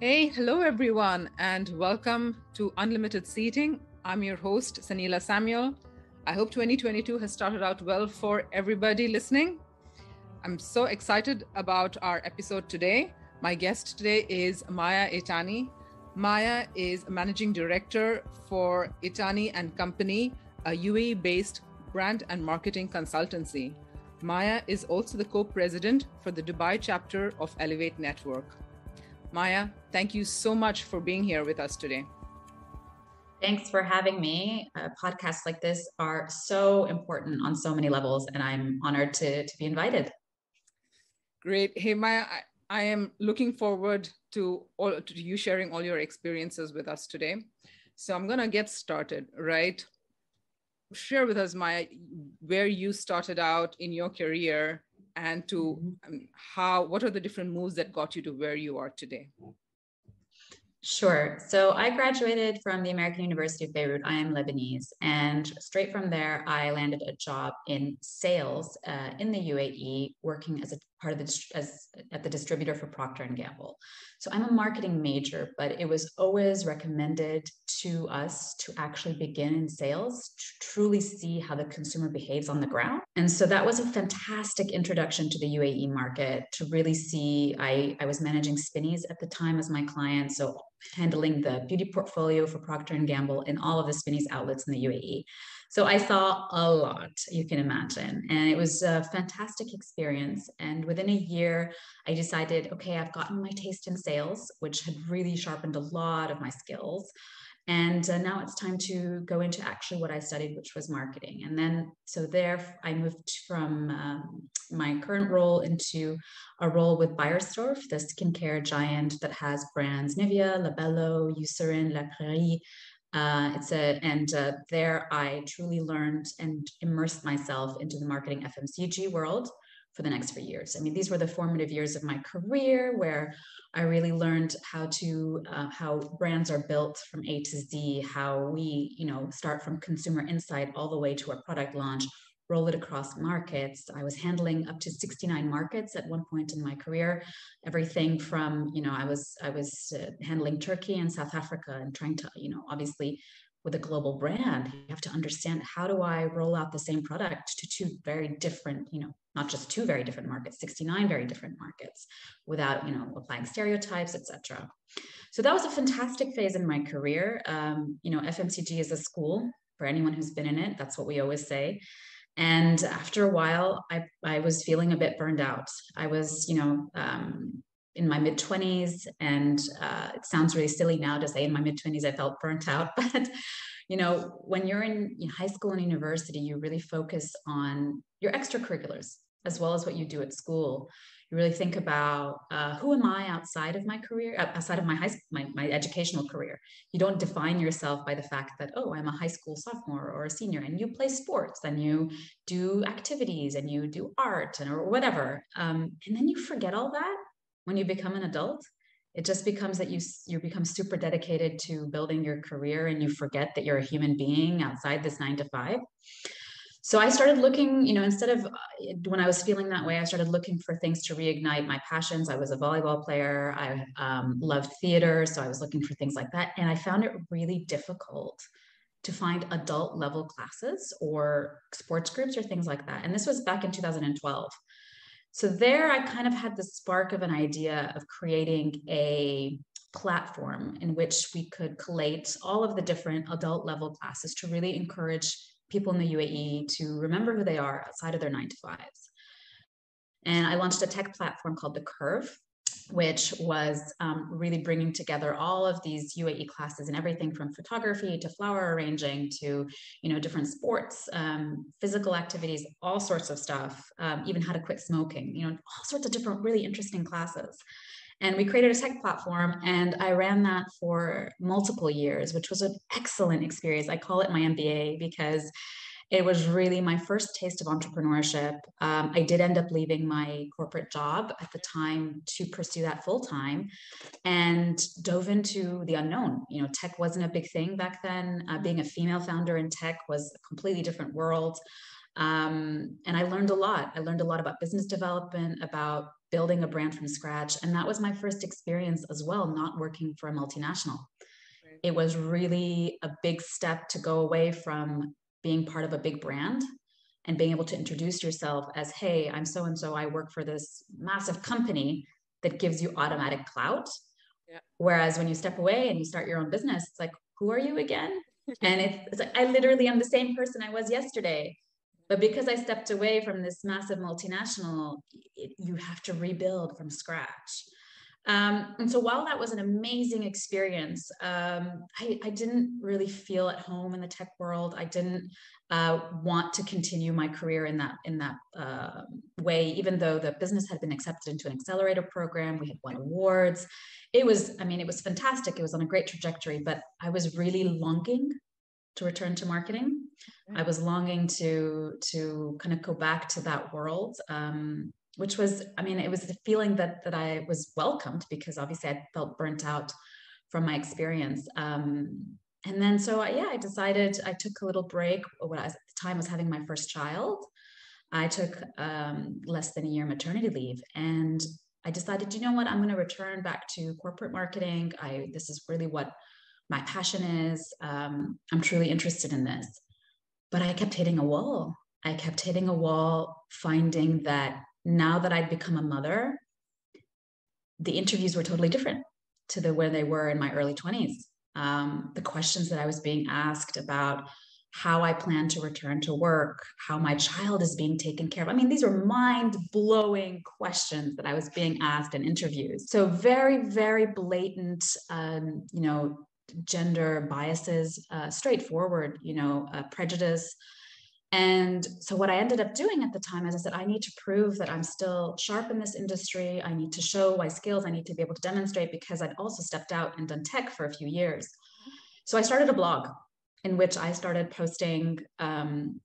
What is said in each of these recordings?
Hey, hello everyone, and welcome to Unlimited Seating. I'm your host, Sanila Samuel. I hope 2022 has started out well for everybody listening. I'm so excited about our episode today. My guest today is Maya Itani. Maya is managing director for Itani and Company, a UAE based brand and marketing consultancy. Maya is also the co president for the Dubai chapter of Ellevate Network. Maya, thank you so much for being here with us today. Thanks for having me. Uh, podcasts like this are so important on so many levels, and I'm honored to, to be invited. Great. Hey, Maya, I, I am looking forward to, all, to you sharing all your experiences with us today. So I'm going to get started, right? Share with us, Maya, where you started out in your career and to mm-hmm. um, how what are the different moves that got you to where you are today Sure. So I graduated from the American University of Beirut. I am Lebanese. And straight from there, I landed a job in sales uh, in the UAE, working as a part of the as at the distributor for Procter and Gamble. So I'm a marketing major, but it was always recommended to us to actually begin in sales to truly see how the consumer behaves on the ground. And so that was a fantastic introduction to the UAE market to really see. I, I was managing Spinneys at the time as my client, so handling the beauty portfolio for Procter and Gamble in all of the Spinneys outlets in the UAE. So I saw a lot, you can imagine. And it was a fantastic experience. And within a year, I decided, okay, I've gotten my taste in sales, which had really sharpened a lot of my skills. And uh, now it's time to go into actually what I studied, which was marketing. And then, so there, I moved from um, my current role into a role with Beiersdorf, the skincare giant that has brands Nivea, Labello, Eucerin, La Prairie, uh, it's a and uh, there I truly learned and immersed myself into the marketing FMCG world for the next few years. I mean, these were the formative years of my career where I really learned how to uh, how brands are built from A to Z, how we you know start from consumer insight all the way to a product launch, roll it across markets. I was handling up to 69 markets at one point in my career. Everything from, you know, I was I was uh, handling Turkey and South Africa and trying to, you know, obviously with a global brand, you have to understand how do I roll out the same product to two very different, you know, not just two very different markets, 69 very different markets without, you know, applying stereotypes, etc. So that was a fantastic phase in my career. Um, you know, FMCG is a school for anyone who's been in it. That's what we always say. And after a while, I, I was feeling a bit burned out. I was, you know, um, in my mid 20s, and uh, it sounds really silly now to say in my mid 20s I felt burnt out, but you know, when you're in high school and university, you really focus on your extracurriculars as well as what you do at school you really think about uh, who am I outside of my career, uh, outside of my high my, my educational career. You don't define yourself by the fact that, oh, I'm a high school sophomore or a senior and you play sports and you do activities and you do art and or whatever. Um, and then you forget all that when you become an adult. It just becomes that you you become super dedicated to building your career and you forget that you're a human being outside this nine to five so I started looking, you know, instead of uh, when I was feeling that way, I started looking for things to reignite my passions. I was a volleyball player. I um, loved theater. So I was looking for things like that. And I found it really difficult to find adult level classes or sports groups or things like that. And this was back in 2012. So there I kind of had the spark of an idea of creating a platform in which we could collate all of the different adult level classes to really encourage people in the UAE to remember who they are outside of their nine to fives. And I launched a tech platform called The Curve, which was um, really bringing together all of these UAE classes and everything from photography to flower arranging to you know different sports, um, physical activities, all sorts of stuff, um, even how to quit smoking, you know, all sorts of different really interesting classes. And we created a tech platform, and I ran that for multiple years, which was an excellent experience. I call it my MBA because it was really my first taste of entrepreneurship. Um, I did end up leaving my corporate job at the time to pursue that full time and dove into the unknown. You know, tech wasn't a big thing back then. Uh, being a female founder in tech was a completely different world. Um, and I learned a lot. I learned a lot about business development, about building a brand from scratch. And that was my first experience as well, not working for a multinational. Right. It was really a big step to go away from being part of a big brand and being able to introduce yourself as, hey, I'm so and so, I work for this massive company that gives you automatic clout. Yeah. Whereas when you step away and you start your own business, it's like, who are you again? and it's, it's like, I literally am the same person I was yesterday. But because I stepped away from this massive multinational, it, you have to rebuild from scratch. Um, and so while that was an amazing experience, um, I, I, didn't really feel at home in the tech world. I didn't uh, want to continue my career in that in that uh, way, even though the business had been accepted into an accelerator program. We had won awards. It was, I mean, it was fantastic. It was on a great trajectory, but I was really longing to return to marketing. I was longing to to kind of go back to that world, um, which was, I mean, it was the feeling that that I was welcomed because obviously I felt burnt out from my experience. Um, and then so I, yeah, I decided I took a little break. When I was, at the time was having my first child. I took um, less than a year maternity leave, and I decided, you know what, I'm going to return back to corporate marketing. I this is really what my passion is. Um, I'm truly interested in this. But I kept hitting a wall. I kept hitting a wall, finding that now that I'd become a mother, the interviews were totally different to the where they were in my early 20s. Um, the questions that I was being asked about how I plan to return to work, how my child is being taken care of. I mean, these are mind blowing questions that I was being asked in interviews. So, very, very blatant, um, you know, gender biases, uh, straightforward, you know, uh, prejudice. And so, what I ended up doing at the time is I said, I need to prove that I'm still sharp in this industry. I need to show my skills. I need to be able to demonstrate because I'd also stepped out and done tech for a few years. So, I started a blog in which I started posting, um,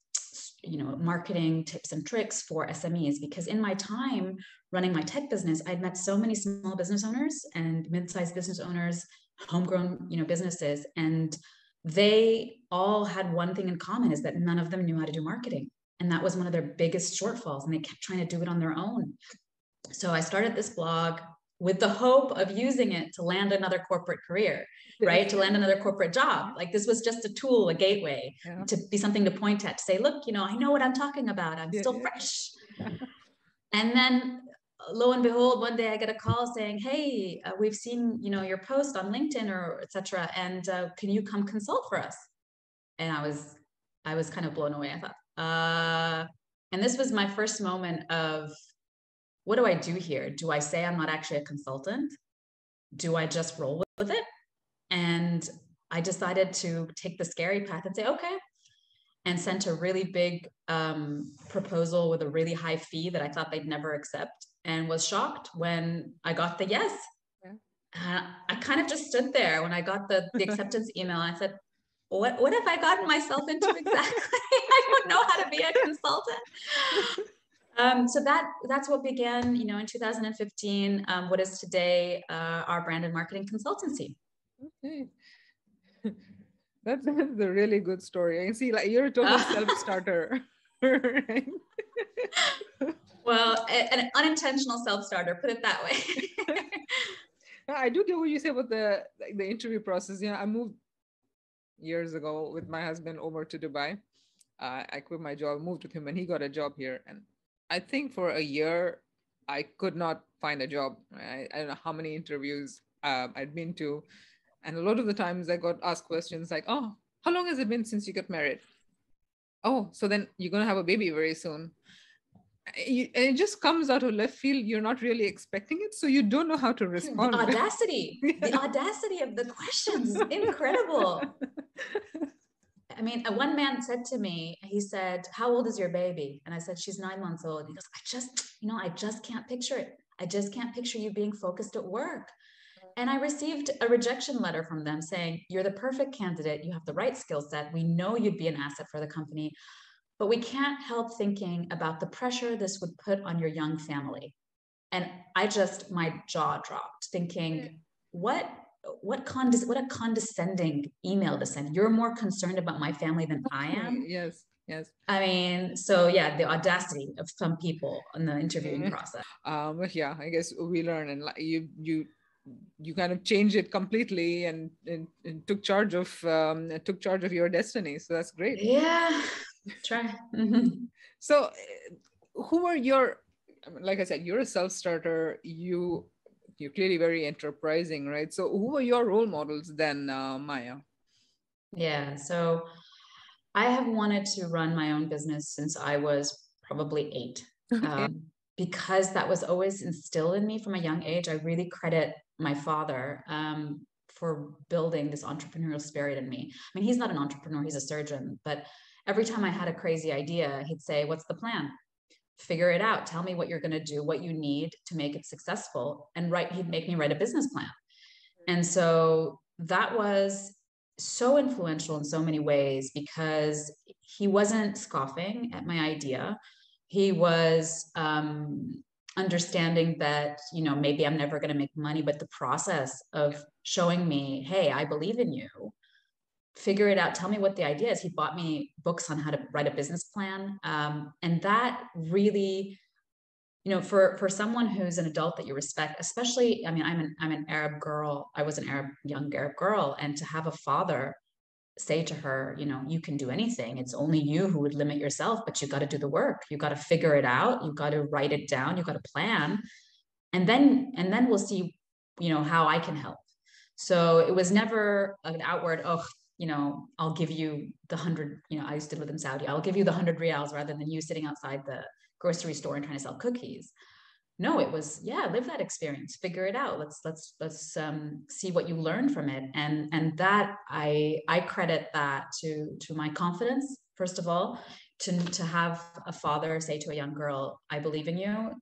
you know, marketing tips and tricks for SMEs because in my time running my tech business, I'd met so many small business owners and mid-sized business owners homegrown you know businesses and they all had one thing in common is that none of them knew how to do marketing. And that was one of their biggest shortfalls and they kept trying to do it on their own. So i started this blog with the hope of using it to land another corporate career right? To land another corporate job. Like this was just a tool a gateway yeah. to be something to point at to say look you know i know what i'm talking about. I'm yeah, still yeah. fresh. And then lo and behold, one day I get a call saying, "Hey, uh, we've seen you know your post on LinkedIn or etc. And uh, can you come consult for us?" And I was I was kind of blown away. I thought, uh, and this was my first moment of what do I do here? Do I say I'm not actually a consultant? Do I just roll with it? And I decided to take the scary path and say, okay, and sent a really big um, proposal with a really high fee that I thought they'd never accept and was shocked when I got the yes. Yeah. Uh, I kind of just stood there when I got the, the acceptance email. I said, what, what have I gotten myself into exactly? I don't know how to be a consultant. Um, so that that's what began, you know, in 2015. Um, what is today uh, our brand and marketing consultancy. Okay, that's, that's a really good story. I see, like you're a total self-starter. right? Well, an unintentional self-starter, put it that way. I do get what you say about the like the interview process. You know, I moved years ago with my husband over to Dubai. Uh, I quit my job, moved with him, and he got a job here. And I think for a year, I could not find a job. I, I don't know how many interviews uh, I'd been to, and a lot of the times I got asked questions like, "Oh, how long has it been since you got married?" Oh, so then you're gonna have a baby very soon you, and it just comes out of left field you're not really expecting it so you don't know how to respond. the audacity yeah. the audacity of the questions incredible. I mean one man said to me he said how old is your baby? And i said she's nine months old. He goes i just you know i just can't picture it. I just can't picture you being focused at work. And I received a rejection letter from them saying, You're the perfect candidate. You have the right skill set. We know you'd be an asset for the company but we can't help thinking about the pressure this would put on your young family. And I just, my jaw dropped thinking, what what condes- what a condescending email to send. You're more concerned about my family than I am. Yes. yes i mean so yeah the audacity of some people in the interviewing mm-hmm. process um yeah i guess we learn and you you you kind of changed it completely and, and, and took charge of um, took charge of your destiny so that's great yeah try. Mm-hmm. so who are your like i said you're a self-starter. You you're clearly very enterprising right? So who are your role models then uh, maya? Yeah so i have wanted to run my own business since i was probably eight. Okay. um, because that was always instilled in me from a young age i really credit my father um, for building this entrepreneurial spirit in me. I mean he's not an entrepreneur he's a surgeon but every time i had a crazy idea he'd say what's the plan? Figure it out. Tell me what you're going to do what you need to make it successful and write he'd make me write a business plan. And so that was so influential in so many ways because he wasn't scoffing at my idea. He was um, understanding that you know maybe i'm never going to make money but the process of showing me hey i believe in you figure it out. Tell me what the idea is. He bought me books on how to write a business plan um, and that really you know for for someone who's an adult that you respect especially i mean i'm an i'm an arab girl. I was an arab young arab girl and to have a father say to her you know you can do anything. It's only you who would limit yourself but you got to do the work. You got to figure it out. You got to write it down. You got to plan. And then and then we'll see you know how i can help. So it was never an outward oh you know, I'll give you the hundred, you know, I used to live in Saudi, I'll give you the hundred riyals rather than you sitting outside the grocery store and trying to sell cookies. No, it was, yeah, live that experience, figure it out. Let's, let's, let's um, see what you learn from it. And, and that I, I credit that to, to my confidence, first of all, to, to have a father say to a young girl, I believe in you,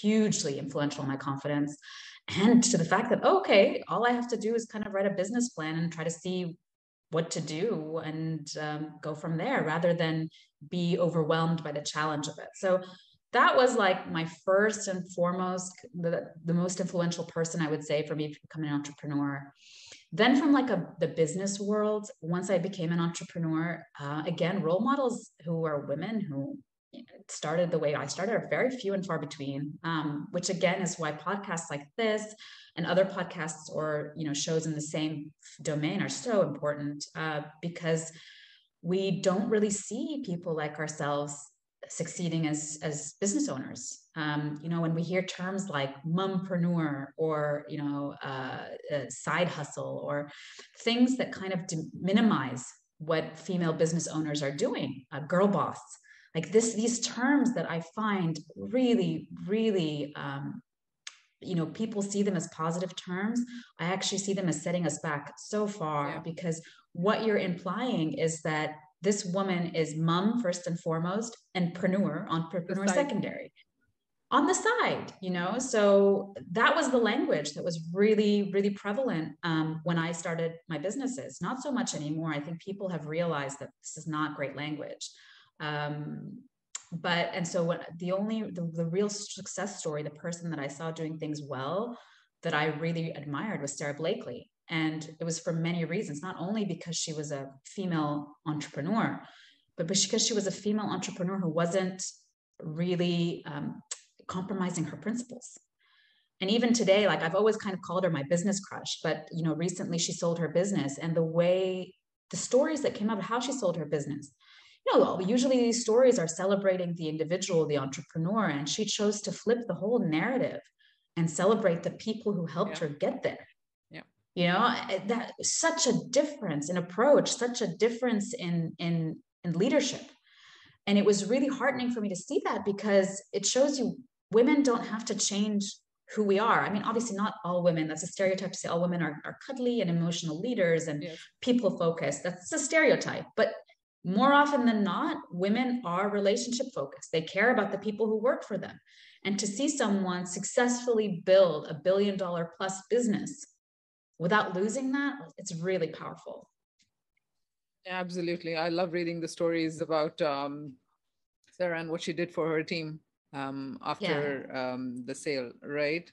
hugely influential in my confidence and to the fact that okay all i have to do is kind of write a business plan and try to see what to do and um, go from there rather than be overwhelmed by the challenge of it. So that was like my first and foremost, the, the most influential person I would say for me to become an entrepreneur. Then from like a the business world, once I became an entrepreneur, uh, again, role models who are women who started the way I started are very few and far between, um, which again is why podcasts like this and other podcasts or you know shows in the same domain are so important uh, because we don't really see people like ourselves succeeding as as business owners. Um, you know when we hear terms like mumpreneur or you know uh, side hustle or things that kind of minimize what female business owners are doing a girl boss like this these terms that i find really really um, you know people see them as positive terms i actually see them as setting us back so far yeah. because what you're implying is that this woman is mom first and foremost and preneur entrepreneur secondary. On the side you know so that was the language that was really really prevalent um, when i started my businesses. Not so much anymore. I think people have realized that this is not great language. Um, but and so what the only the, the real success story the person that i saw doing things well that i really admired was sara blakely. And it was for many reasons not only because she was a female entrepreneur but because she was a female entrepreneur who wasn't really um, compromising her principles. And even today like i've always kind of called her my business crush but you know recently she sold her business and the way the stories that came out of how she sold her business you know, usually these stories are celebrating the individual, the entrepreneur, and she chose to flip the whole narrative and celebrate the people who helped yeah. her get there. Yeah. You know, eh, that such a difference in approach, such a difference in in in leadership. And it was really heartening for me to see that because it shows you women don't have to change who we are. I mean, obviously, not all women, that's a stereotype to say all women are, are cuddly and emotional leaders and yes. people focused. That's a stereotype. But more often than not, women are relationship focused. They care about the people who work for them. And to see someone successfully build a billion dollar plus business without losing that, it's really powerful. Absolutely. I love reading the stories about um, Sara and what she did for her team um, after yeah. um, the sale, right?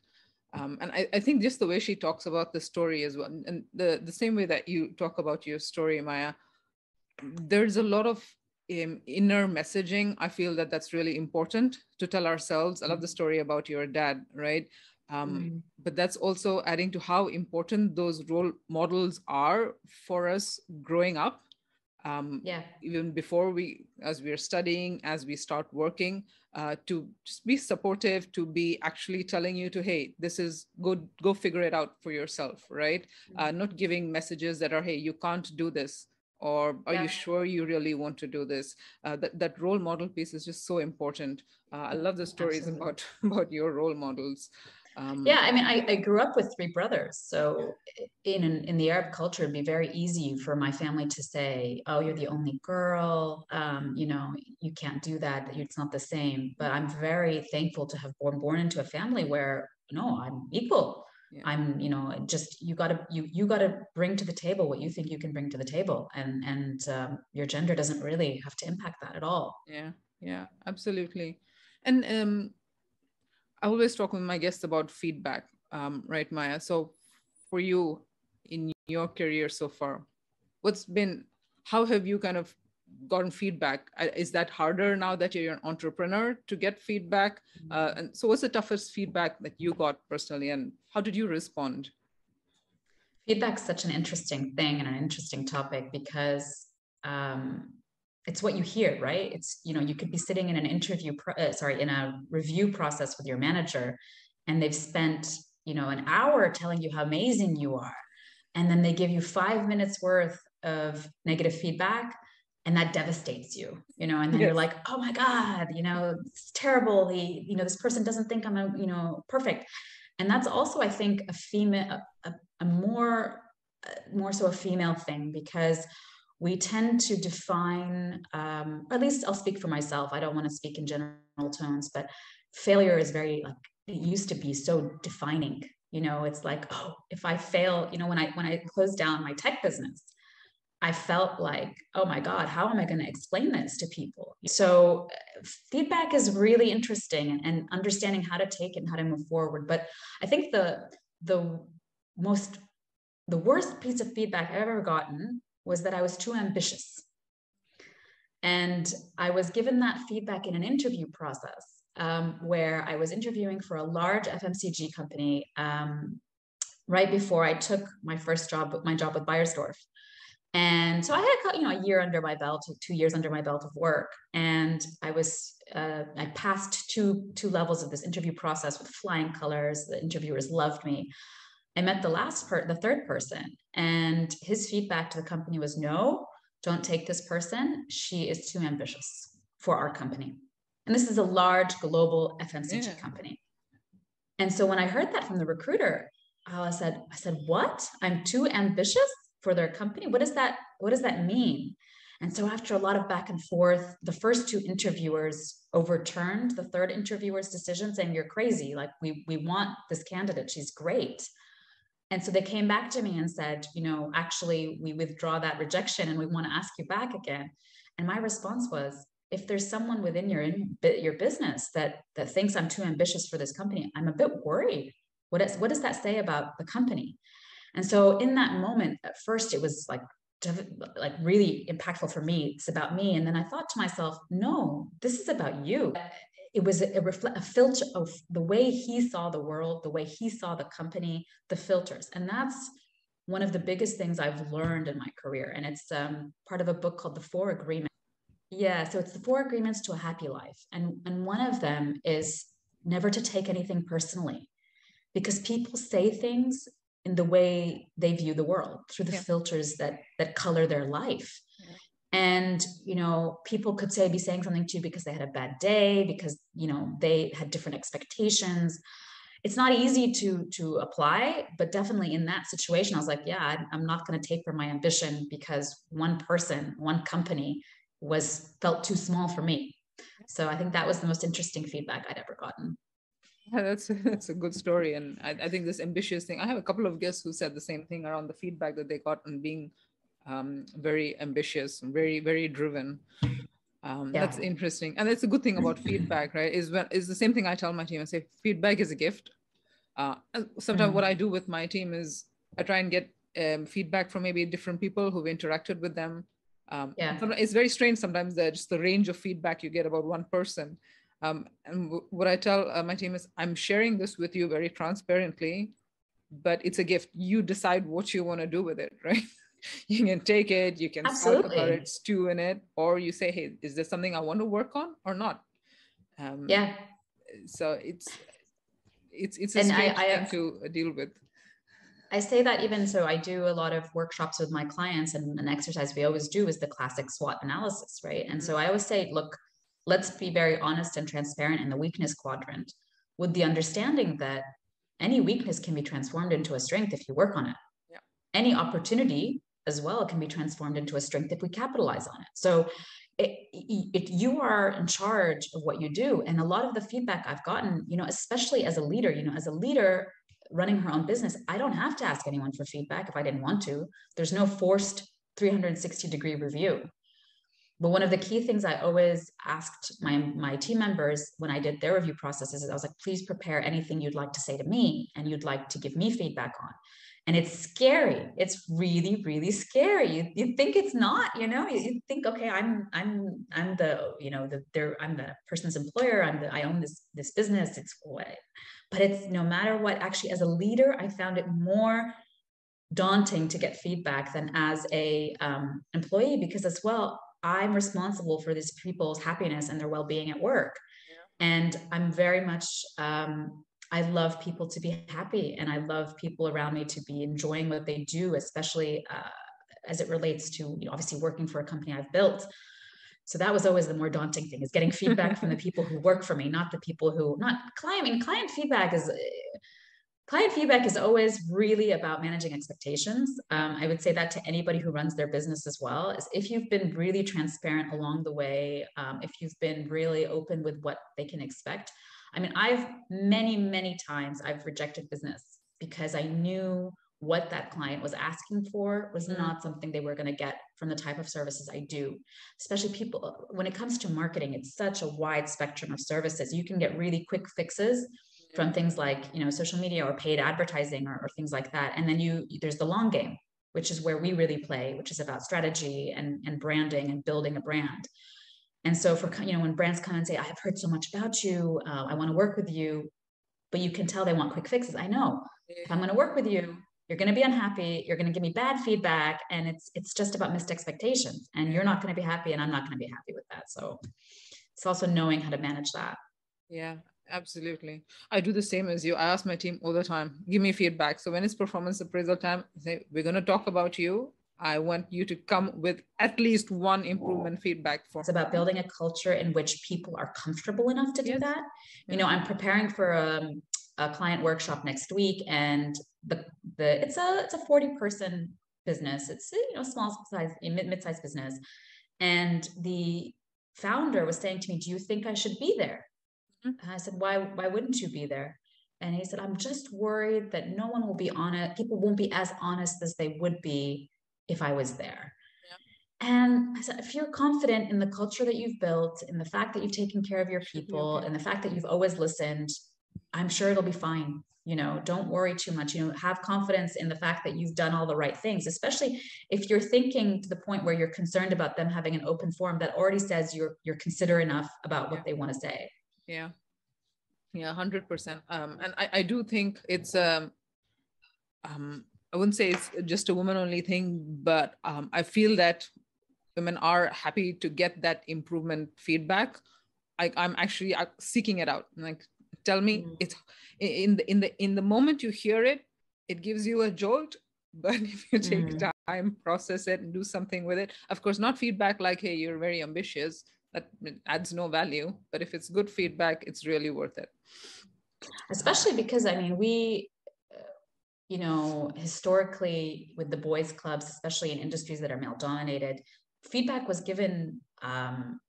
Um, and I, I, think just the way she talks about the story as well, and the, the same way that you talk about your story, Maya, there's a lot of um, inner messaging. I feel that that's really important to tell ourselves. I love the story about your dad right? Um, mm. but that's also adding to how important those role models are for us growing up. Um, yeah. even before we as we're studying as we start working uh, to just be supportive to be actually telling you to hey this is go go figure it out for yourself right? Mm-hmm. uh, not giving messages that are hey you can't do this or are yeah. you sure you really want to do this uh, that, that role model piece is just so important uh, i love the stories Absolutely. about about your role models um, yeah, I mean, I, I, grew up with three brothers, so in in the Arab culture, it'd be very easy for my family to say, "Oh, you're the only girl. Um, you know, you can't do that. It's not the same." But I'm very thankful to have born born into a family where no, I'm equal. Yeah. I'm, you know, just you got to you you got to bring to the table what you think you can bring to the table, and and um, your gender doesn't really have to impact that at all. Yeah, yeah, absolutely. And um, I always talk with my guests about feedback, um, right, Maya? So for you in your career so far, what's been, how have you kind of gotten feedback? Is that harder now that you're an entrepreneur to get feedback? Uh, and so what's the toughest feedback that you got personally and how did you respond? Feedback's such an interesting thing and an interesting topic because um, it's what you hear right it's you know you could be sitting in an interview pro- uh, sorry in a review process with your manager and they've spent you know an hour telling you how amazing you are and then they give you 5 minutes worth of negative feedback and that devastates you you know and then yes. you're like oh my god you know it's terrible he you know this person doesn't think i'm a, you know perfect and that's also i think a female a, a more more so a female thing because we tend to define, um, or at least I'll speak for myself. I don't want to speak in general tones, but failure is very like it used to be so defining. You know, it's like, oh, if I fail, you know, when I when I closed down my tech business, I felt like, oh my God, how am I going to explain this to people? So feedback is really interesting and, and understanding how to take it and how to move forward. But I think the the most the worst piece of feedback I've ever gotten was that I was too ambitious. And I was given that feedback in an interview process um, where I was interviewing for a large FMCG company um, right before I took my first job, my job with Beiersdorf. And so I had, you know, a year under my belt, two years under my belt of work, and I was, uh, I passed two two levels of this interview process with flying colors. The interviewers loved me, I met the last part, the third person, and his feedback to the company was no, don't take this person. She is too ambitious for our company. And this is a large global FMCG yeah. company. And so when I heard that from the recruiter, I said, I said, what? I'm too ambitious for their company? What does that, what does that mean? And so after a lot of back and forth, the first two interviewers overturned the third interviewer's decision saying, you're crazy. Like we, we want this candidate. She's great. And so they came back to me and said, you know, actually, we withdraw that rejection and we want to ask you back again. And my response was, if there's someone within your in, your business that that thinks I'm too ambitious for this company, I'm a bit worried. What is what does that say about the company? And so in that moment, at first it was like like really impactful for me. It's about me. And then I thought to myself, no, this is about you it was a, reflect, a filter of the way he saw the world, the way he saw the company, the filters. And that's one of the biggest things I've learned in my career. And it's um, part of a book called The Four Agreements. Yeah, so it's the four agreements to a happy life. And, and one of them is never to take anything personally because people say things in the way they view the world through the yeah. filters that that color their life. And you know people could say be saying something to you because they had a bad day because you know they had different expectations. It's not easy to to apply but definitely in that situation i was like yeah i'm not going to taper my ambition because one person one company was felt too small for me. So i think that was the most interesting feedback i'd ever gotten yeah, that's that's a good story and I, I think this ambitious thing i have a couple of guests who said the same thing around the feedback that they got on being um, very ambitious, very very driven. Um, yeah. That's interesting, and that's a good thing about feedback, right? Is when is the same thing I tell my team. I say feedback is a gift. Uh, sometimes mm-hmm. what I do with my team is I try and get um, feedback from maybe different people who've interacted with them, Um, yeah. It's very strange sometimes that just the range of feedback you get about one person. Um, and w- what I tell uh, my team is, I'm sharing this with you very transparently, but it's a gift. You decide what you want to do with it, right? you can take it, you can Absolutely. talk about it, stew in it, or you say, hey, is this something I want to work on or not? Um, yeah. So it's it's it's a and strange I, I, thing to deal with. I say that even so, I do a lot of workshops with my clients, and an exercise we always do is the classic SWOT analysis, right? And so mm-hmm. I always say, look, let's be very honest and transparent in the weakness quadrant with the understanding that any weakness can be transformed into a strength if you work on it. Yeah. Any opportunity as well can be transformed into a strength if we capitalize on it. So it, it, you are in charge of what you do. And a lot of the feedback I've gotten, you know, especially as a leader, you know, as a leader, running her own business, I don't have to ask anyone for feedback if I didn't want to. There's no forced 360 degree review. But one of the key things I always asked my, my team members when I did their review processes is I was like, please prepare anything you'd like to say to me and you'd like to give me feedback on. And it's scary. It's really, really scary. You, you think it's not, you know, you, you think, okay, I'm, I'm, I'm the, you know, the, there, I'm the person's employer. I'm the, I own this, this business. It's what, but it's no matter what actually as a leader i found it more daunting to get feedback than as a um, employee because as well i'm responsible for these people's happiness and their well-being at work yeah. and i'm very much um, i love people to be happy and i love people around me to be enjoying what they do especially uh, as it relates to you know, obviously working for a company i've built so that was always the more daunting thing is getting feedback from the people who work for me not the people who not client I mean, client feedback is client feedback is always really about managing expectations um, i would say that to anybody who runs their business as well is if you've been really transparent along the way um, if you've been really open with what they can expect i mean i've many many times i've rejected business because i knew what that client was asking for was mm-hmm. not something they were going to get from the type of services I do. Especially people, when it comes to marketing, it's such a wide spectrum of services. You can get really quick fixes from things like you know social media or paid advertising or, or things like that. And then you there's the long game which is where we really play which is about strategy and, and branding and building a brand. And so for you know when brands come and say i have heard so much about you uh, i want to work with you but you can tell they want quick fixes. I know. If i'm going to work with you you're going to be unhappy you're going to give me bad feedback and it's it's just about missed expectations and you're not going to be happy and i'm not going to be happy with that. So it's also knowing how to manage that. Yeah absolutely. I do the same as you. I ask my team all the time give me feedback. So when it's performance appraisal time say we're going to talk about you. I want you to come with at least one improvement feedback for it's about building a culture in which people are comfortable enough to do that. You know i'm preparing for a, um, a client workshop next week and the the it's a it's a 40 person business. It's you know small size mid mid-sized business. And the founder was saying to me do you think i should be there mm-hmm. i said why why wouldn't you be there? And he said i'm just worried that no one will be honest people won't be as honest as they would be if i was there. And I said, if you're confident in the culture that you've built, in the fact that you've taken care of your people, and the fact that you've always listened, I'm sure it'll be fine. You know don't worry too much. You know have confidence in the fact that you've done all the right things especially if you're thinking to the point where you're concerned about them having an open forum that already says you're you're consider enough about what they want to say yeah. Yeah 100% um and i, I do think it's um um i wouldn't say it's just a woman only thing but um i feel that women are happy to get that improvement feedback. I, i'm actually uh, seeking it out. Like tell me mm. it's in the in the in the moment you hear it it gives you a jolt but if you take mm. time process it and do something with it. Of course not feedback like hey you're very ambitious that adds no value but if it's good feedback it's really worth it especially because i mean we uh, you know historically with the boys clubs especially in industries that are male dominated feedback was given um,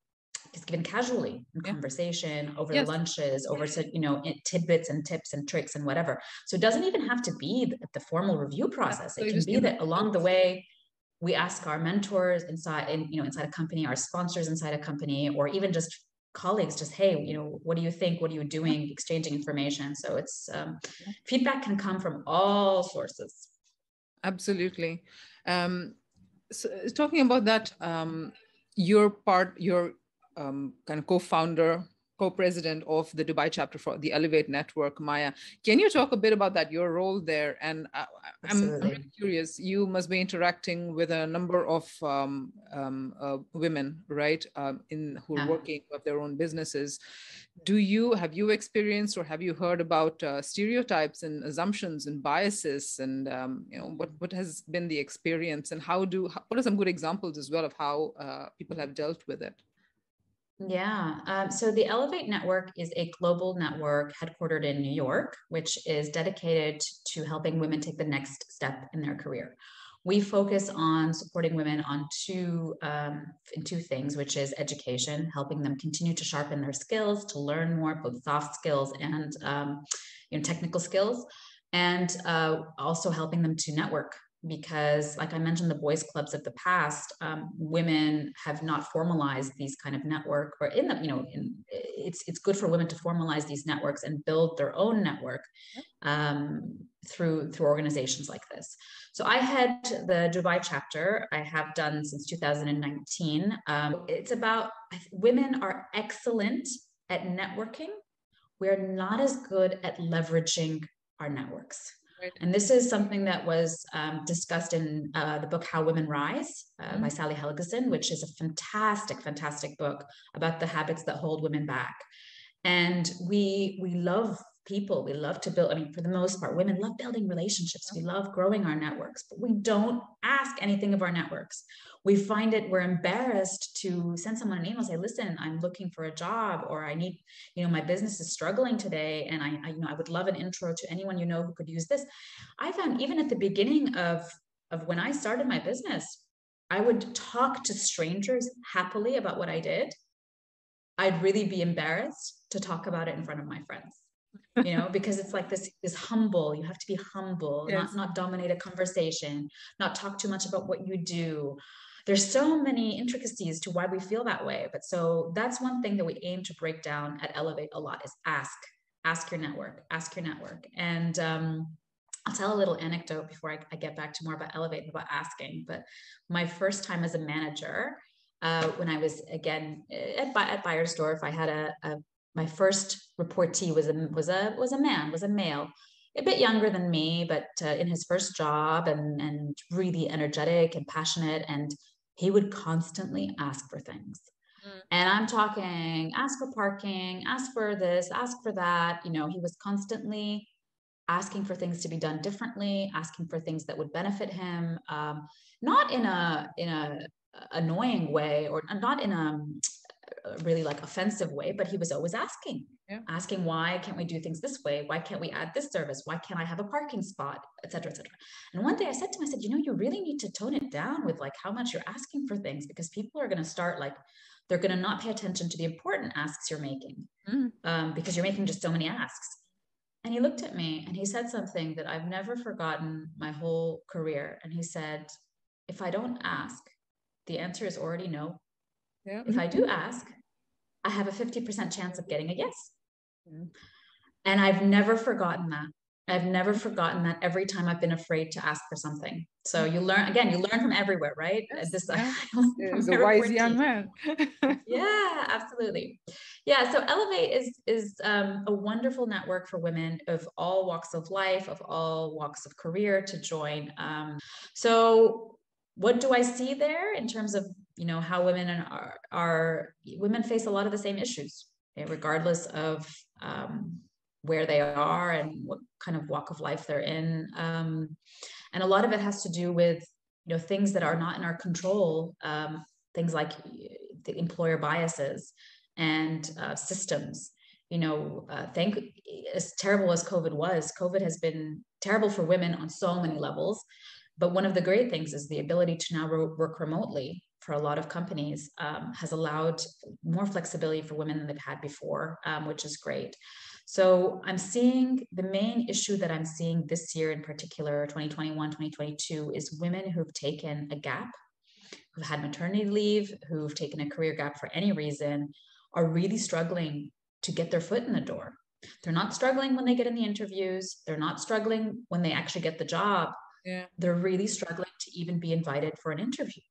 is given casually in yeah. conversation over yes. lunches over you know tidbits and tips and tricks and whatever so it doesn't even have to be the, the formal review process yeah. so it can be that along the way we ask our mentors inside in you know inside a company our sponsors inside a company or even just colleagues just hey you know what do you think? What are you doing? Exchanging information. So it's um, feedback can come from all sources. Absolutely. Um, so talking about that, um, your part, your um, kind of co-founder co-president of the Dubai chapter for the Ellevate Network, Maya. Can you talk a bit about that, your role there? And uh, I'm, I'm, really curious. You must be interacting with a number of um, um, uh, women, right, um, in who are uh-huh. working with their own businesses. Do you have you experienced or have you heard about uh, stereotypes and assumptions and biases? And um, you know what what has been the experience and how do what are some good examples as well of how uh, people have dealt with it? Yeah. Um, so the Ellevate Network is a global network headquartered in New York, which is dedicated to helping women take the next step in their career. We focus on supporting women on two um, in two things, which is education, helping them continue to sharpen their skills, to learn more, both soft skills and um, you know technical skills, and uh, also helping them to network because like i mentioned the boys clubs of the past um, women have not formalized these kind of network or in the you know in, it's it's good for women to formalize these networks and build their own network um, through through organizations like this. So i had the dubai chapter. I have done since 2019 um, it's about women are excellent at networking. We're not as good at leveraging our networks and this is something that was um, discussed in uh, the book How Women Rise uh, mm-hmm. by Sally Helgesen, which is a fantastic, fantastic book about the habits that hold women back. And we we love people. We love to build. I mean, for the most part, women love building relationships. We love growing our networks, but we don't ask anything of our networks we find it we're embarrassed to send someone an email say listen i'm looking for a job or i need you know my business is struggling today and I, I you know i would love an intro to anyone you know who could use this i found even at the beginning of of when i started my business i would talk to strangers happily about what i did i'd really be embarrassed to talk about it in front of my friends you know because it's like this this humble you have to be humble yes. not not dominate a conversation not talk too much about what you do there's so many intricacies to why we feel that way but so that's one thing that we aim to break down at ellevate a lot is ask ask your network ask your network and um, I'll tell a little anecdote before I, I, get back to more about ellevate and about asking. But my first time as a manager, uh, when I was again at, at Beiersdorf, I had a, a my first reportee was a was a was a man, was a male, a bit younger than me, but uh, in his first job and and really energetic and passionate and he would constantly ask for things. Mm. And I'm talking, ask for parking, ask for this, ask for that. You know, he was constantly asking for things to be done differently, asking for things that would benefit him, um, not in a in a annoying way or not in a really like offensive way, but he was always asking, yeah. asking why can't we do things this way? Why can't we add this service? Why can't I have a parking spot, etc., etc. And one day I said to him, I said, you know, you really need to tone it down with like how much you're asking for things because people are going to start like they're going to not pay attention to the important asks you're making mm. um, because you're making just so many asks. And he looked at me and he said something that I've never forgotten my whole career. And he said, if I don't ask, the answer is already no. Yeah. If I do ask, I have a 50% chance of getting a yes. Yeah. And I've never forgotten that. I've never forgotten that every time I've been afraid to ask for something. So you learn again, you learn from everywhere, right? Yes, this is a wise young man. yeah, absolutely. Yeah. So Ellevate is is um, a wonderful network for women of all walks of life, of all walks of career to join. Um, so what do I see there in terms of you know how women are, are women face a lot of the same issues okay, regardless of um, where they are and what kind of walk of life they're in. Um, and a lot of it has to do with you know things that are not in our control um, things like the employer biases and uh, systems. You know uh, thank as terrible as covid was covid has been terrible for women on so many levels. But one of the great things is the ability to now work remotely for a lot of companies um, has allowed more flexibility for women than they've had before, um, which is great. So I'm seeing the main issue that I'm seeing this year in particular, 2021, 2022, is women who've taken a gap, who've had maternity leave, who've taken a career gap for any reason, are really struggling to get their foot in the door. They're not struggling when they get in the interviews. They're not struggling when they actually get the job. Yeah. They're really struggling to even be invited for an interview.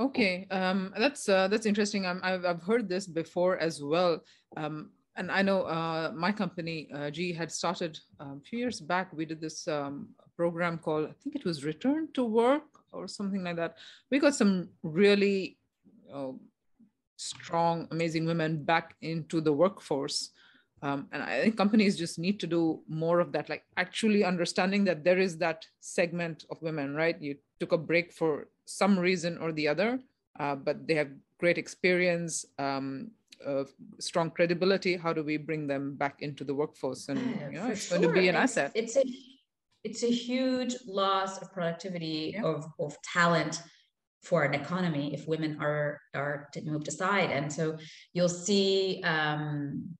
Okay, um, that's uh, that's interesting. i have I've heard this before as well. Um, and I know uh, my company, uh, G, had started um, a few years back. We did this um, program called, I think it was Return to Work or something like that. We got some really uh, strong, amazing women back into the workforce. Um, and I think companies just need to do more of that, like actually understanding that there is that segment of women, right? You took a break for some reason or the other, uh, but they have great experience, um, uh, strong credibility. How do we bring them back into the workforce? And you know, it's sure. going to be an it's, asset. It's a it's a huge loss of productivity yeah. of, of talent for an economy if women are are moved aside and so you'll see um,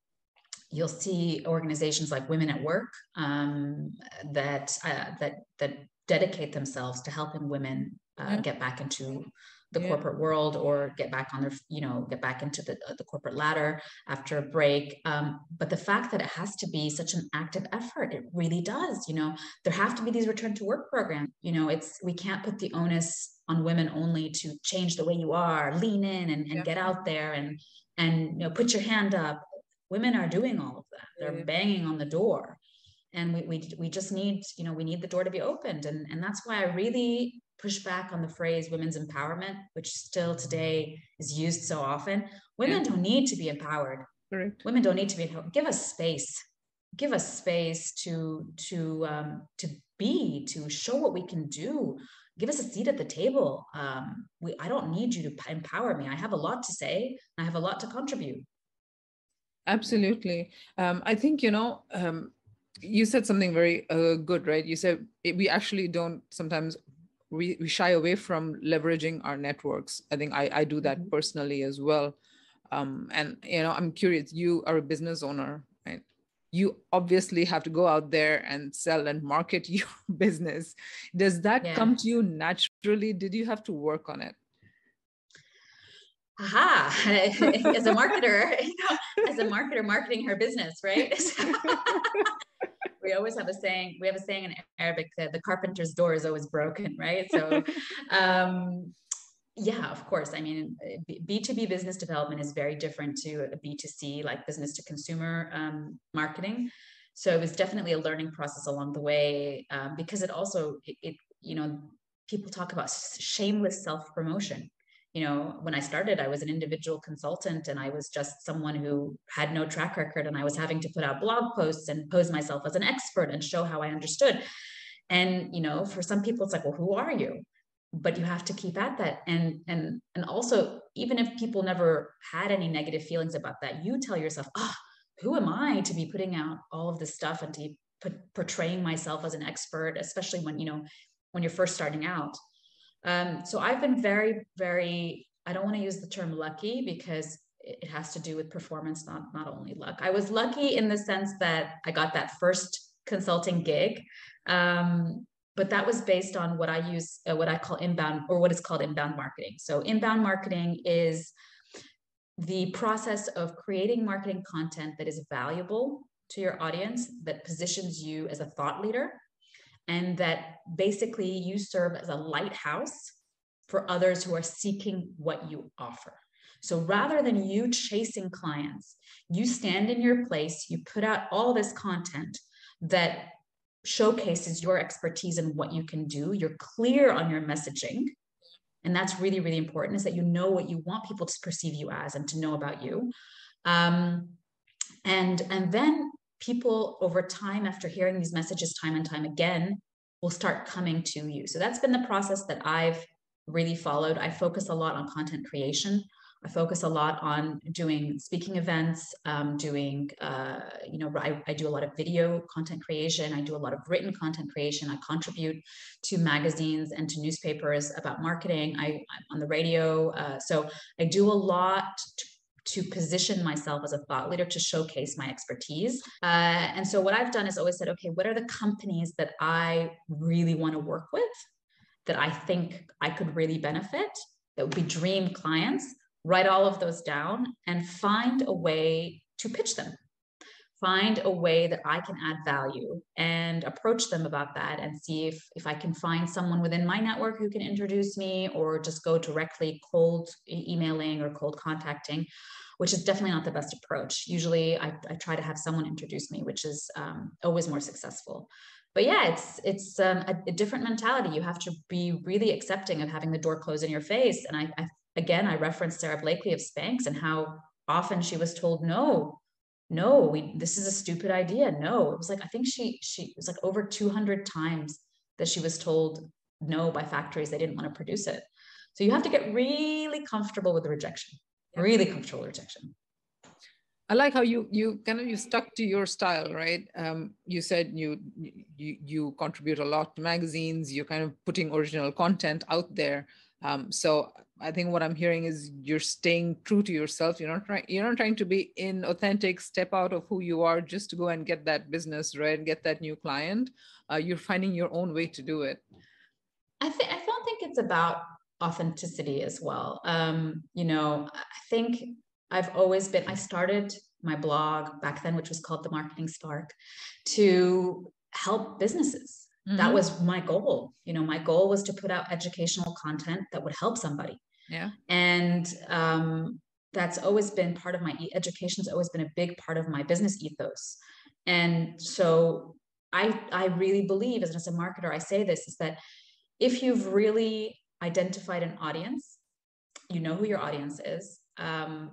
you'll see organizations like women at work um, that uh, that that dedicate themselves to helping women uh, yeah. get back into the yeah. corporate world or get back on their you know get back into the, the corporate ladder after a break um, but the fact that it has to be such an active effort it really does you know there have to be these return to work programs you know it's we can't put the onus on women only to change the way you are lean in and, and yeah. get out there and and you know put your hand up women are doing all of that they're yeah. banging on the door and we, we we just need you know we need the door to be opened and and that's why i really push back on the phrase women's empowerment, which still today is used so often. Women don't need to be empowered. Correct. Women don't need to be empowered. Give us space. Give us space to to um, to be, to show what we can do. Give us a seat at the table. Um, we, I don't need you to empower me. I have a lot to say. I have a lot to contribute. Absolutely. Um, I think you know um, you said something very uh, good, right? You said we actually don't sometimes we, we shy away from leveraging our networks. I think I, I do that mm-hmm. personally as well. Um, and you know, I'm curious. You are a business owner, right? You obviously have to go out there and sell and market your business. Does that yeah. come to you naturally? Did you have to work on it? Aha as a marketer as a marketer marketing her business right? We always have a saying we have a saying in arabic that the carpenter's door is always broken right? So um, yeah of course. I mean b2b business development is very different to a b2c like business to consumer um, marketing. So it was definitely a learning process along the way um, because it also it, it you know people talk about shameless self promotion you know, when I started, I was an individual consultant and I was just someone who had no track record and I was having to put out blog posts and pose myself as an expert and show how I understood. And, you know, for some people, it's like, well, who are you? But you have to keep at that. And, and, and also, even if people never had any negative feelings about that, you tell yourself, ah, oh, who am I to be putting out all of this stuff and to put, portraying myself as an expert, especially when, you know, when you're first starting out um, so I've been very, very, I don't want to use the term lucky because it has to do with performance, not, not only luck. I was lucky in the sense that I got that first consulting gig. Um, but that was based on what I use, uh, what I call inbound or what is called inbound marketing. So inbound marketing is the process of creating marketing content that is valuable to your audience, that positions you as a thought leader, and that basically you serve as a lighthouse for others who are seeking what you offer. So rather than you chasing clients, you stand in your place, you put out all this content that showcases your expertise and what you can do. You're clear on your messaging. And that's really, really important is that you know what you want people to perceive you as and to know about you. Um, and, and then people over time, after hearing these messages time and time again, will start coming to you. So that's been the process that I've really followed. I focus a lot on content creation. I focus a lot on doing speaking events, um, doing, uh, you know, I, I, do a lot of video content creation. I do a lot of written content creation. I contribute to magazines and to newspapers about marketing. I, am on the radio. Uh, so I do a lot to to position myself as a thought leader to showcase my expertise. Uh, and so what I've done is always said, okay, what are the companies that I really want to work with that I think I could really benefit, that would be dream clients? Write all of those down and find a way to pitch them. Find a way that I can add value and approach them about that and see if if I can find someone within my network who can introduce me or just go directly cold emailing or cold contacting which is definitely not the best approach. Usually I, I try to have someone introduce me which is um, always more successful. But yeah it's it's um, a, a, different mentality. You have to be really accepting of having the door close in your face. And I, I again i referenced Sara Blakely of spanx and how often she was told no no we this is a stupid idea no it was like i think she she it was like over 200 times that she was told no by factories they didn't want to produce it so you have to get really comfortable with the rejection really comfortable with rejection I like how you you kind of you stuck to your style, right? Um, you said you you you contribute a lot to magazines. You're kind of putting original content out there. Um, so I think what I'm hearing is you're staying true to yourself. You're not trying. You're not trying to be inauthentic, step out of who you are just to go and get that business, right? Get that new client. Uh, you're finding your own way to do it. I think I don't think it's about authenticity as well. Um, you know, I think I've always been. I started my blog back then, which was called the Marketing Spark, to help businesses Mm-hmm. That was my goal. You know, my goal was to put out educational content that would help somebody. Yeah. And um, that's always been part of my education's always been a big part of my business ethos. And so I I really believe as, as a marketer, I say this is that if you've really identified an audience, you know who your audience is, um,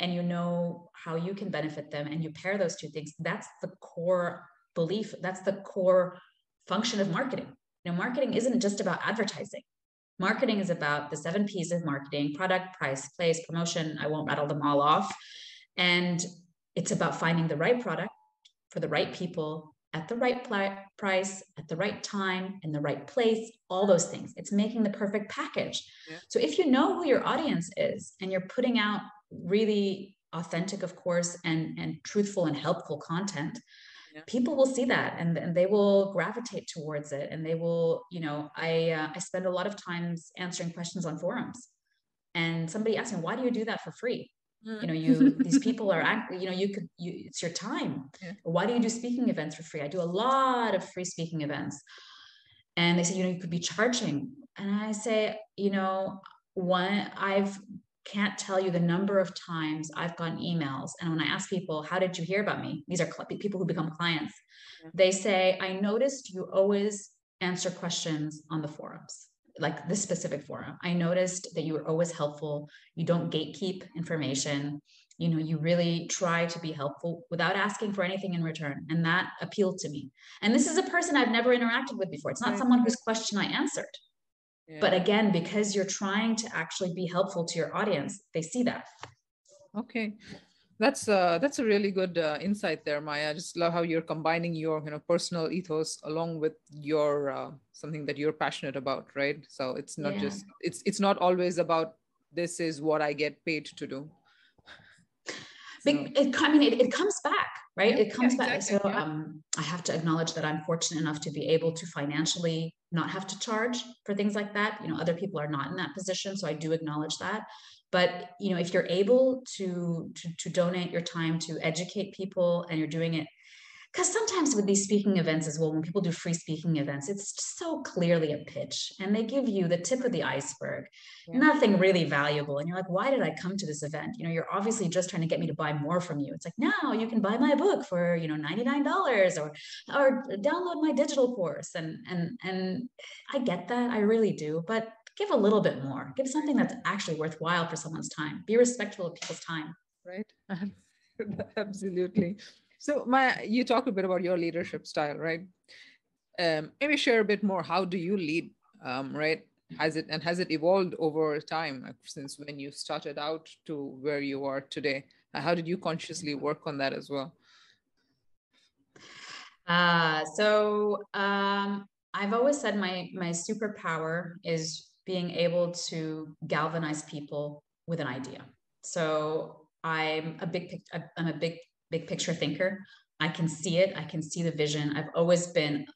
and you know how you can benefit them, and you pair those two things. That's the core belief. That's the core function of marketing. You know, marketing isn't just about advertising. Marketing is about the seven P's of marketing product, price, place, promotion. I won't rattle them all off. And it's about finding the right product for the right people at the right pl- price, at the right time, in the right place, all those things. It's making the perfect package. Yeah. So if you know who your audience is and you're putting out really authentic, of course, and, and truthful and helpful content, yeah. people will see that and, and they will gravitate towards it and they will you know i uh, i spend a lot of times answering questions on forums and somebody asked me why do you do that for free mm. you know you these people are you know you could you it's your time yeah. why do you do speaking events for free i do a lot of free speaking events and they say you know you could be charging and i say you know one i've can't tell you the number of times I've gotten emails. And when I ask people, how did you hear about me? These are cl- people who become clients. Yeah. They say, I noticed you always answer questions on the forums, like this specific forum. I noticed that you were always helpful. You don't gatekeep information. You know, you really try to be helpful without asking for anything in return. And that appealed to me. And this is a person I've never interacted with before. It's not someone whose question I answered. But again, because you're trying to actually be helpful to your audience, they see that. Okay. That's uh, that's a really good uh, insight there, Maya. I just love how you're combining your you know personal ethos along with your uh, something that you're passionate about, right? So it's not yeah. just it's it's not always about this is what I get paid to do. It, I mean, it, it comes back, right? Yeah, it comes yeah, back. Exactly, so um, I have to acknowledge that I'm fortunate enough to be able to financially not have to charge for things like that. You know, other people are not in that position, so I do acknowledge that. But you know, if you're able to to, to donate your time to educate people and you're doing it because sometimes with these speaking events as well, when people do free speaking events, it's so clearly a pitch and they give you the tip of the iceberg, yeah. nothing really valuable. And you're like, why did I come to this event? You know, you're obviously just trying to get me to buy more from you. It's like, now you can buy my book for, you know, $99 or, or download my digital course. And, and, and I get that. I really do. But give a little bit more, give something that's actually worthwhile for someone's time. Be respectful of people's time. Right. Absolutely. So, my you talk a bit about your leadership style, right? Um, maybe share a bit more. How do you lead, um, right? Has it and has it evolved over time since when you started out to where you are today? How did you consciously work on that as well? Uh, so um, I've always said my my superpower is being able to galvanize people with an idea. So I'm a big I'm a big big picture thinker. I can see it. I can see the vision. I've always been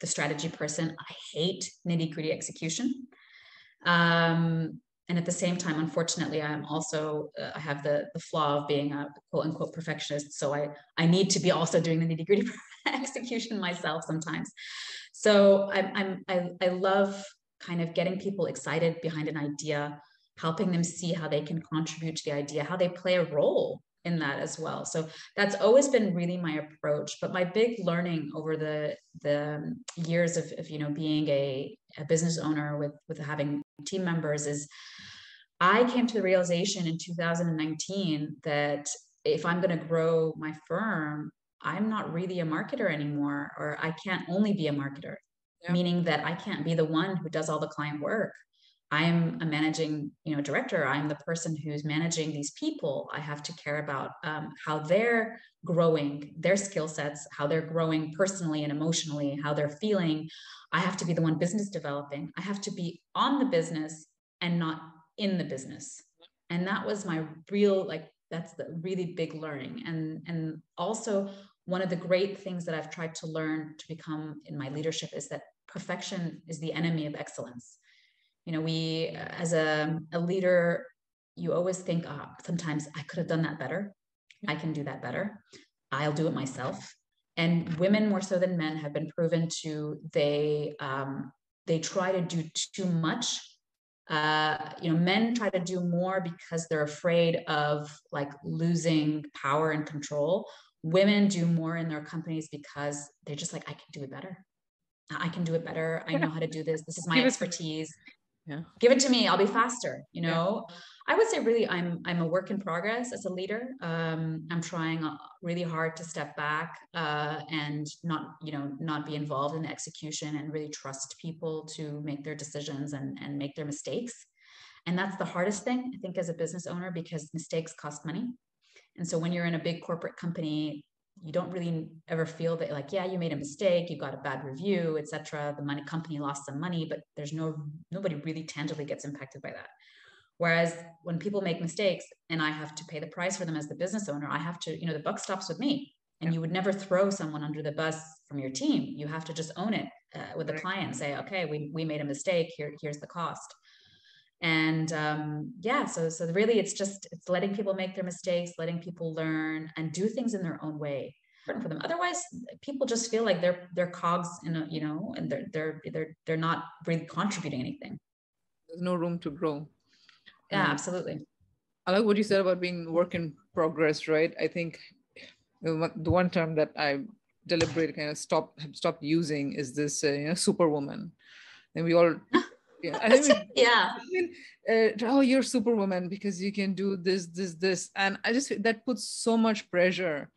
the strategy person. I hate nitty gritty execution. Um, and at the same time, unfortunately, I'm also uh, I have the the flaw of being a quote unquote perfectionist. So I I need to be also doing the nitty gritty execution myself sometimes. So I'm I'm I, I love kind of getting people excited behind an idea, helping them see how they can contribute to the idea, how they play a role in that as well. So that's always been really my approach. But my big learning over the the um, years of, of you know being a, a business owner with with having team members is I came to the realization in 2019 that if I'm going to grow my firm, I'm not really a marketer anymore, or I can't only be a marketer, yeah. meaning that I can't be the one who does all the client work. I'm a managing, you know, director. I'm the person who's managing these people. I have to care about um, how they're growing, their skill sets, how they're growing personally and emotionally, how they're feeling. I have to be the one business developing. I have to be on the business and not in the business and that was my real like that's the really big learning and and also one of the great things that i've tried to learn to become in my leadership is that perfection is the enemy of excellence you know we as a, a leader you always think oh, sometimes i could have done that better. I can do that better. I'll do it myself. And women more so than men have been proven to they um, they try to do too much. Uh, you know men try to do more because they're afraid of like losing power and control. Women do more in their companies because they're just like i can do it better. I can do it better. I know how to do this. This is my expertise yeah. Give it to me i'll be faster you know? Yeah. i would say really i'm i'm a work in progress as a leader. Um, i'm trying uh, really hard to step back uh, and not you know not be involved in the execution and really trust people to make their decisions and and make their mistakes. And that's the hardest thing i think as a business owner because mistakes cost money. And so when you're in a big corporate company you don't really ever feel that like yeah you made a mistake you got a bad review etc the money company lost some money but there's no nobody really tangibly gets impacted by that. Whereas when people make mistakes and i have to pay the price for them as the business owner i have to you know the buck stops with me. And you would never throw someone under the bus from your team. You have to just own it uh, with the client and say okay we, we made a mistake. Here here's the cost and um, yeah so so really it's just it's letting people make their mistakes letting people learn and do things in their own way for them. Otherwise people just feel like they're they're cogs in a you know and they're they're they're they're not really contributing anything. There's no room to grow. Yeah um, absolutely. I like what you said about being work in progress right? I think the one term that i deliberately kind of stopped stopped using is this uh, you know superwoman. And we all yeah I mean, yeah. I mean, uh, oh you're superwoman because you can do this this this. And i just that puts so much pressure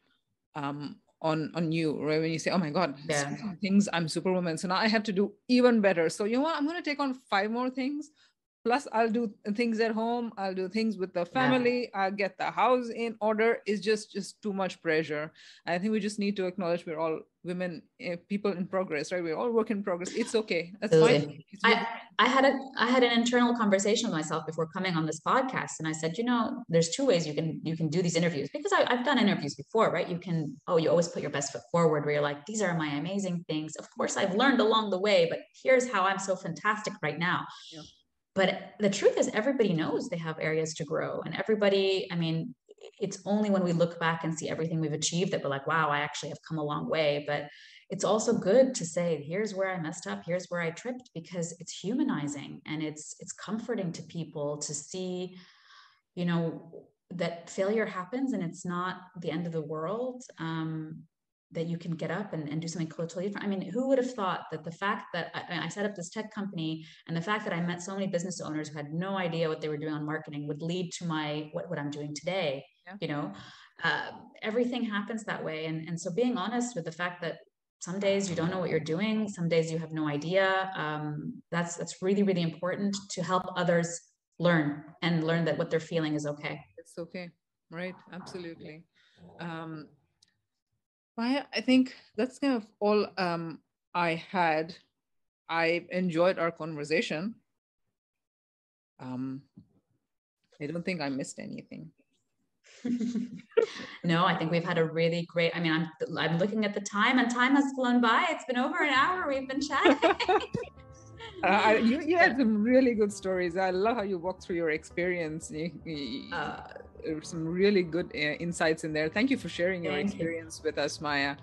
um on on you right? When you say oh my god yeah. things i'm superwoman so now i have to do even better. So you know what? I'm going to take on five more things. Plus i'll do things at home. I'll do things with the family. Yeah. i'll get the house in order. Is just just too much pressure. I think we just need to acknowledge we're all women uh, people in progress right? We're all work in progress. It's okay. That's fine. I, I had a i had an internal conversation with myself before coming on this podcast and i said you know there's two ways you can you can do these interviews. Because I, i've done interviews before right? You can oh you always put your best foot forward where you're like these are my amazing things. Of course i've learned along the way but here's how i'm so fantastic right now. Yeah. But the truth is everybody knows they have areas to grow and everybody i mean it's only when we look back and see everything we've achieved that we're like wow i actually have come a long way. But it's also good to say here's where i messed up. Here's where i tripped because it's humanizing and it's it's comforting to people to see you know that failure happens and it's not the end of the world. Um, that you can get up and, and do something totally different. I mean, who would have thought that the fact that I, I, set up this tech company and the fact that I met so many business owners who had no idea what they were doing on marketing would lead to my what, what I'm doing today. Yeah. You know, uh, everything happens that way. And, and so being honest with the fact that some days you don't know what you're doing, some days you have no idea. Um, that's that's really, really important to help others learn and learn that what they're feeling is okay. It's okay. Right. Absolutely. Um, I, I think that's kind of all um, I had. I enjoyed our conversation. Um, I don't think I missed anything. no, I think we've had a really great. I mean, I'm I'm looking at the time, and time has flown by. It's been over an hour. We've been chatting. uh, you, you had some really good stories. I love how you walked through your experience. You, you, uh, some really good uh, insights in there. Thank you for sharing your experience you. with us, Maya.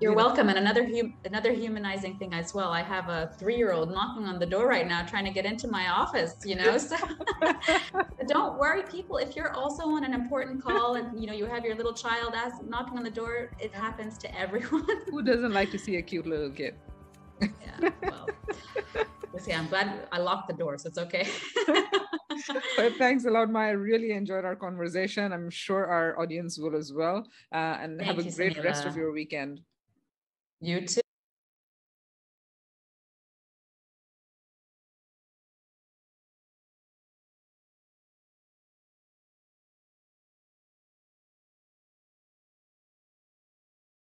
You're welcome. And another hum- another humanizing thing as well. I have a three year old knocking on the door right now, trying to get into my office. You know, so don't worry, people. If you're also on an important call and you know you have your little child as knocking on the door, it happens to everyone. Who doesn't like to see a cute little kid? yeah. We'll see. I'm glad I locked the door, so it's okay. but thanks a lot, Maya. I really enjoyed our conversation. I'm sure our audience will as well. Uh, and Thank have a great rest of your weekend. You too.